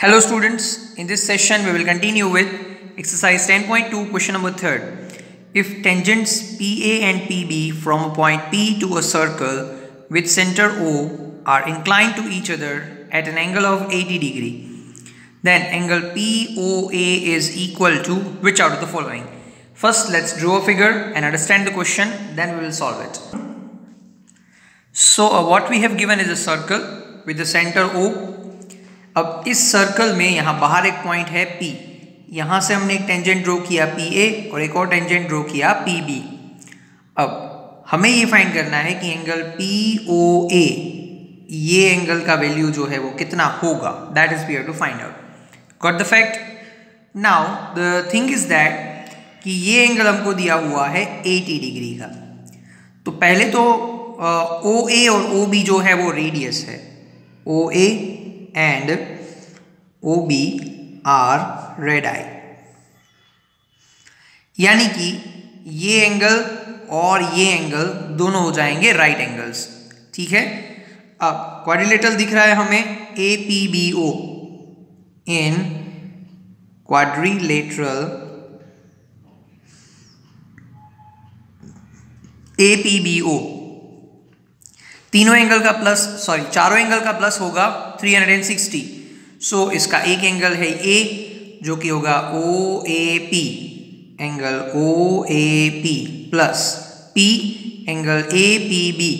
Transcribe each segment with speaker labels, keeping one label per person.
Speaker 1: Hello students, in this session we will continue with exercise 10.2 question number 3rd. If tangents PA and PB from a point P to a circle with center O are inclined to each other at an angle of 80 degree, then angle POA is equal to which out of the following? First let's draw a figure and understand the question, then we will solve it. So uh, what we have given is a circle with the center O अब इस circle में यहाँ बाहर एक point है P यहाँ से हमने एक टेंजेंट ड्रॉ किया पी ए और एक और टेंजेंट ड्रॉ किया पी बी अब हमें ये फाइंड करना है कि एंगल पी ओ ए ये एंगल का वैल्यू जो है वो कितना होगा। That is we to find out got the fact now the thing is that कि ये एंगल हमको दिया हुआ है 80 डिग्री का। तो पहले तो ओ ए और ओ बी जो है वो रेडियस है। ओ ए and OB are red eye. यानी कि ये एंगल और ये एंगल दोनों हो जाएँगे राइट एंगल्स ठीक है? अब क्वाड्रिलेटरल दिख रहा है हमें A P B O in quadrilateral A P B O तीनों एंगल का प्लस सॉरी चारों एंगल का प्लस होगा 360 सो so, इसका एक एंगल है ए जो कि होगा O A P angle O A P plus P angle A P B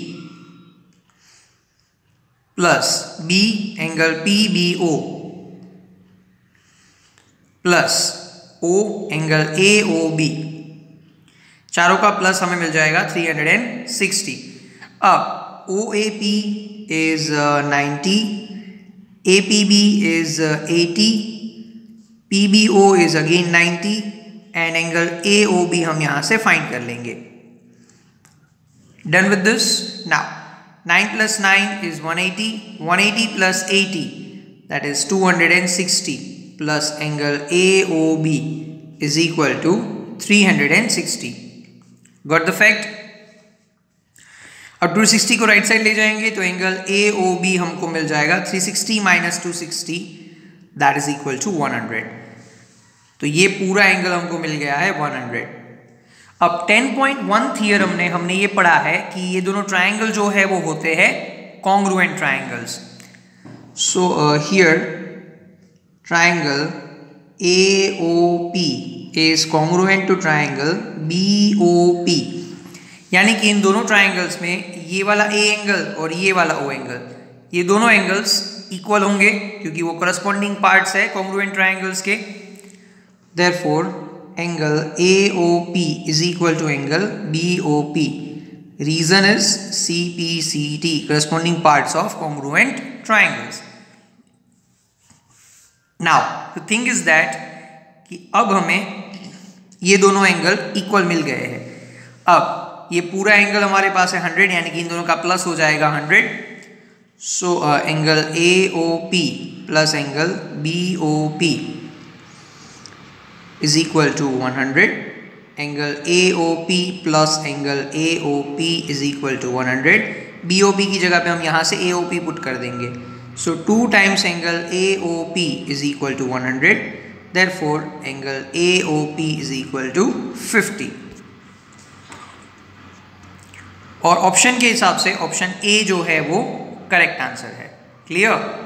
Speaker 1: plus B angle P B O plus O angle A O B चारों का प्लस हमें मिल जाएगा 360 अब OAP is uh, 90, APB is uh, 80, PBO is again 90 and angle AOB हम यहाँ से find कर लेंगे done with this now 9 plus 9 is 180 180 plus 80 that is 260 plus angle AOB is equal to 360 got the fact अब 260 को right side ले जाएँगे तो एंगल ए ओ बी हमको मिल जाएगा 360 sixty minus two that is equal to 100 तो ये पूरा एंगल हमको मिल गया है 100 अब 10.1 थियरम ने हमने ये पढ़ा है कि ये दोनों ट्राइंगल जो है वो होते हैं congruent triangles so here triangle A O P is congruent to triangle B O P यानी कि इन दोनों ट्राइंगल्स में ये वाला ए एंगल और ये वाला ओ एंगल ये दोनों एंगल्स इक्वल होंगे क्योंकि वो करस्पॉन्डिंग पार्ट्स है कॉन्ग्रुएंट ट्राइंगल्स के। Therefore angle A O P is equal to angle B O P reason is C P C T corresponding parts of congruent triangles now the thing is that कि अब हमें ये दोनों angle equal मिल गए हैं। अब ये पूरा एंगल हमारे पास है हंड्रेड यानी कि इन दोनों का प्लस हो जाएगा hundred so angle A O P plus angle B O P is equal to one hundred angle A O P plus angle A O P is equal to one hundred B O P की जगह पे हम यहाँ से ए O P put कर देंगे. So two times angle A O P is equal to one hundred therefore angle A O P is equal to fifty और option के हिसाब से ऑप्शन ए जो है वो करेक्ट आंसर है. क्लियर